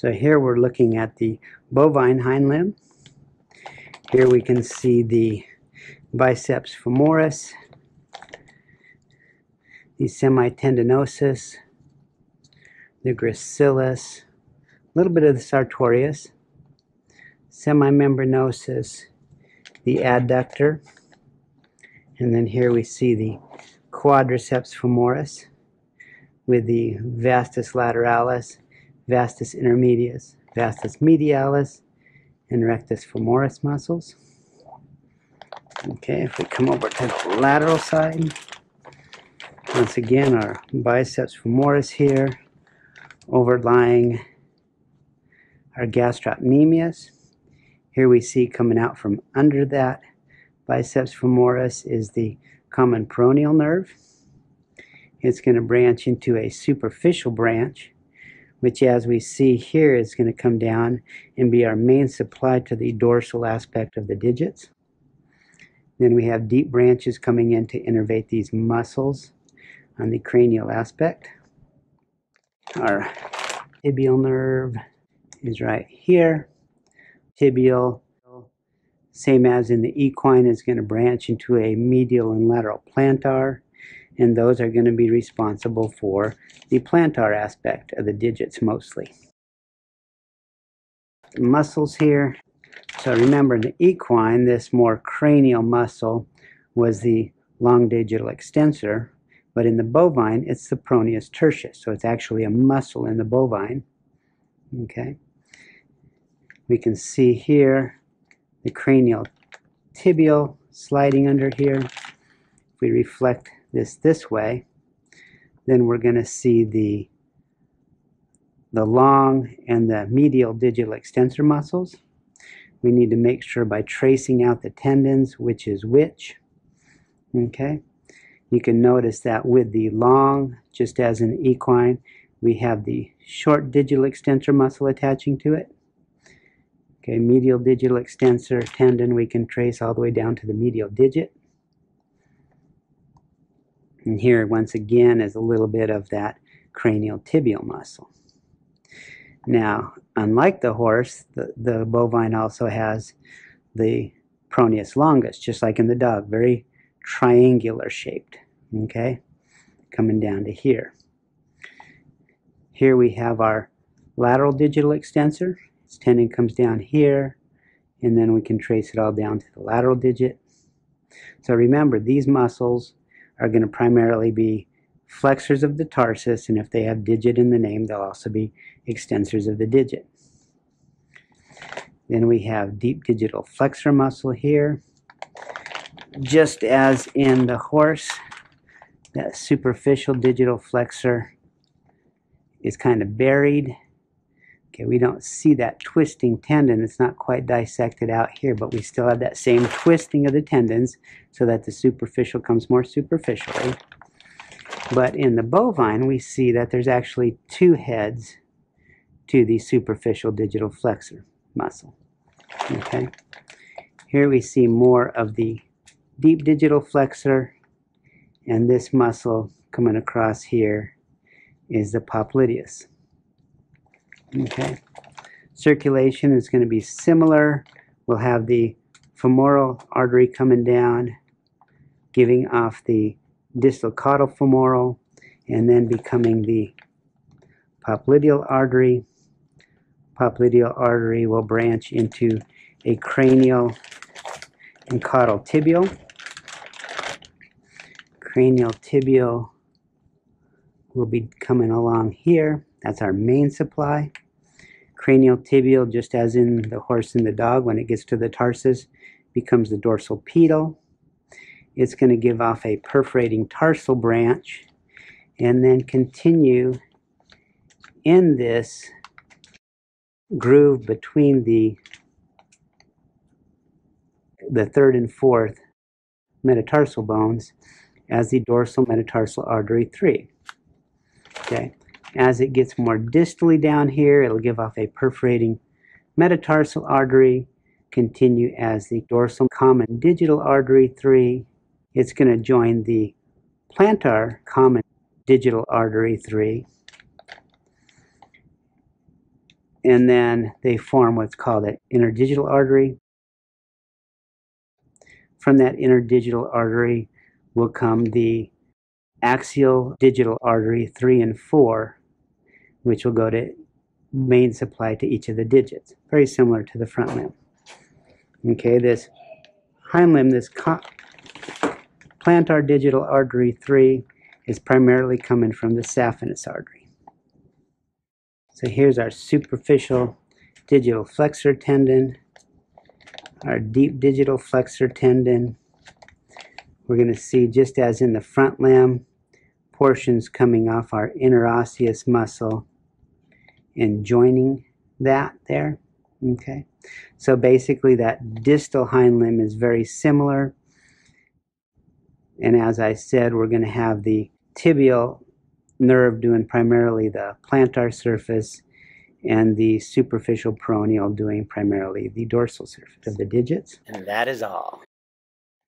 So here we're looking at the bovine hind limb. Here we can see the biceps femoris, the semitendinosus, the gracilis, a little bit of the sartorius, semimembranosus, the adductor, and then here we see the quadriceps femoris with the vastus lateralis, vastus intermedius, vastus medialis, and rectus femoris muscles. Okay, if we come over to the lateral side, once again our biceps femoris here, overlying our gastrocnemius. Here we see coming out from under that biceps femoris is the common peroneal nerve. It's going to branch into a superficial branch which as we see here is going to come down and be our main supply to the dorsal aspect of the digits. Then we have deep branches coming in to innervate these muscles on the cranial aspect. Our tibial nerve is right here. Tibial, same as in the equine, is going to branch into a medial and lateral plantar and those are going to be responsible for the plantar aspect of the digits mostly. Muscles here. So remember in the equine, this more cranial muscle was the long digital extensor, but in the bovine, it's the peroneus tertius. So it's actually a muscle in the bovine. Okay. We can see here the cranial tibial sliding under here. If we reflect this this way, then we're going to see the, the long and the medial digital extensor muscles. We need to make sure by tracing out the tendons which is which. Okay, you can notice that with the long, just as in equine, we have the short digital extensor muscle attaching to it. Okay, medial digital extensor tendon we can trace all the way down to the medial digit. And here, once again, is a little bit of that cranial tibial muscle. Now, unlike the horse, the, the bovine also has the peroneus longus, just like in the dog, very triangular shaped, okay, coming down to here. Here we have our lateral digital extensor. Its tendon comes down here, and then we can trace it all down to the lateral digit. So remember, these muscles are going to primarily be flexors of the tarsus, and if they have digit in the name, they'll also be extensors of the digit. Then we have deep digital flexor muscle here. Just as in the horse, that superficial digital flexor is kind of buried Okay, we don't see that twisting tendon. It's not quite dissected out here, but we still have that same twisting of the tendons so that the superficial comes more superficially. But in the bovine, we see that there's actually two heads to the superficial digital flexor muscle. Okay, here we see more of the deep digital flexor, and this muscle coming across here is the popliteus. Okay. Circulation is going to be similar. We'll have the femoral artery coming down, giving off the distal caudal femoral, and then becoming the popliteal artery. Popliteal artery will branch into a cranial and caudal tibial. Cranial tibial will be coming along here. That's our main supply. Cranial tibial, just as in the horse and the dog, when it gets to the tarsus, becomes the dorsal pedal. It's going to give off a perforating tarsal branch and then continue in this groove between the the third and fourth metatarsal bones as the dorsal metatarsal artery 3. Okay. As it gets more distally down here, it'll give off a perforating metatarsal artery, continue as the dorsal common digital artery 3. It's going to join the plantar common digital artery 3. and then they form what's called an interdigital artery. From that interdigital artery will come the axial digital artery 3 and 4, which will go to main supply to each of the digits, very similar to the front limb. Okay, this hind limb, this plantar digital artery 3 is primarily coming from the saphenous artery. So here's our superficial digital flexor tendon, our deep digital flexor tendon. We're going to see, just as in the front limb, portions coming off our interosseous muscle and joining that there. Okay, so basically that distal hind limb is very similar. And as I said, we're going to have the tibial nerve doing primarily the plantar surface and the superficial peroneal doing primarily the dorsal surface of the digits. And that is all.